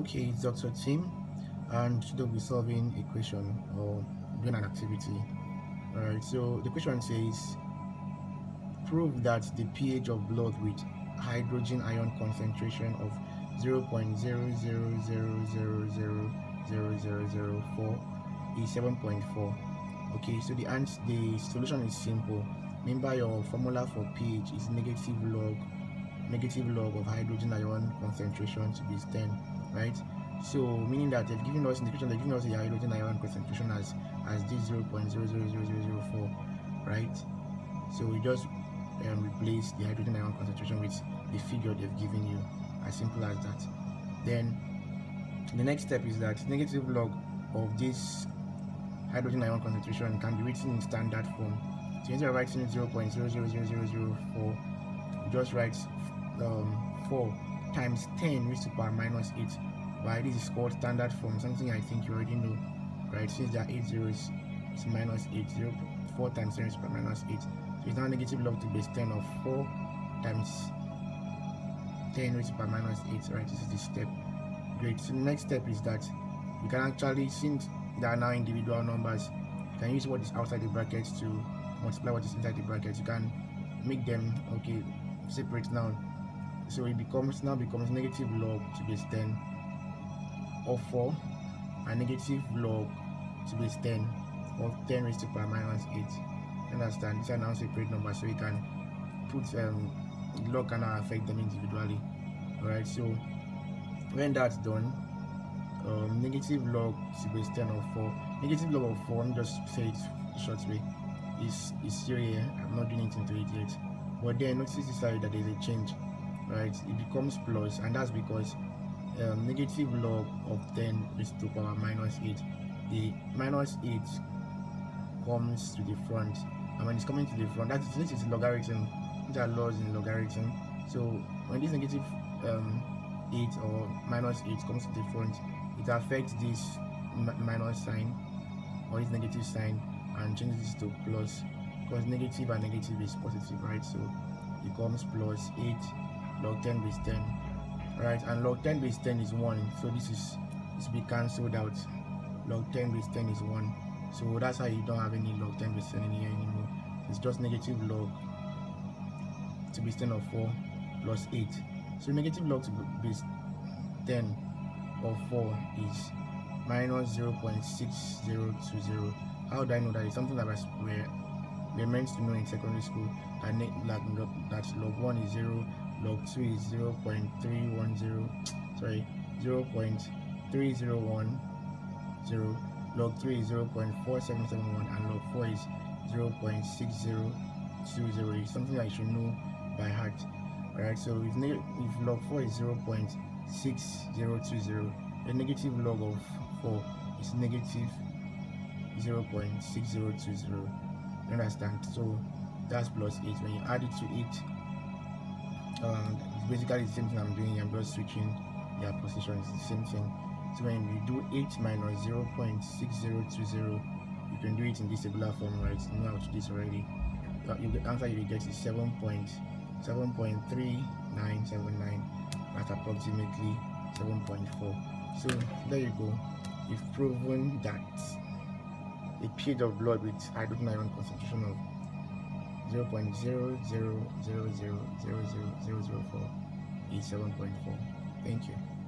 Dr. Tim and today we'll be solving a question or doing an activity. Alright, so the question says prove that the pH of blood with hydrogen ion concentration of 0.000000004 is 7.4. Okay, so the answer, the solution is simple. Remember your formula for pH is negative log negative log of hydrogen ion concentration to be 10, right? So meaning that they've given us in the they've given us the hydrogen ion concentration as as this 0.000004, right? So we just um, replace the hydrogen ion concentration with the figure they've given you, as simple as that. Then the next step is that negative log of this hydrogen ion concentration can be written in standard form. So instead of writing 0.000004, just write um, 4 times 10 raised to power minus 8 why this is called standard form something i think you already know. Right since there are 8 zeros it's minus 8 0 4 times 10 raised to power minus 8 so it's now negative log to base 10 of 4 times 10 raised to power minus 8 right this is the step. Great so the next step is that you can actually since there are now individual numbers you can use what is outside the brackets to multiply what is inside the brackets. You can make them okay separate now so it becomes now becomes negative log to base 10 of 4 and negative log to base 10 of 10 raised to power minus 8 understand? These are now separate numbers so you can put um log cannot affect them individually. All right so when that's done um, negative log to base 10 of 4 negative log of 4 let me just say it short way. Is is here, here i'm not doing anything to it yet. But then notice this that there's a change right it becomes plus and that's because um, negative log of 10 raised to power minus 8 the minus 8 comes to the front and when it's coming to the front that is this is logarithm these are laws in logarithm. So when this negative um, 8 or minus 8 comes to the front it affects this minus sign or this negative sign and changes this to plus because negative and negative is positive right? So it becomes plus 8 log 10 base 10 right and log 10 base 10 is 1 so this is this be cancelled out. Log 10 base 10 is 1 so that's how you don't have any log 10 base 10 in here anymore. It's just negative log to base 10 of 4 plus 8 so negative log to base 10 of 4 is minus 0.6020 how do i know that it's something that we're meant to know in secondary school that like that log 1 is 0 log 2 is 0 0.310 sorry 0 0.3010 log 3 is 0 0.4771 and log 4 is 0 0.6020 it's something you should know by heart. Alright so if, if log 4 is 0 0.6020 the negative log of 4 is negative 0 0.6020 you understand? So that's plus 8 when you add it to 8 um, basically the same thing I'm doing. I'm just switching their positions. the same thing. So when you do 8 minus 0 0.6020, you can do it in this tabular form, right? You know how to do this already. But you, the answer you get is 7.7.3979. That's approximately 7.4. So there you go. You've proven that a pH of blood with hydrogen ion concentration of 0 is 7.4. Thank you.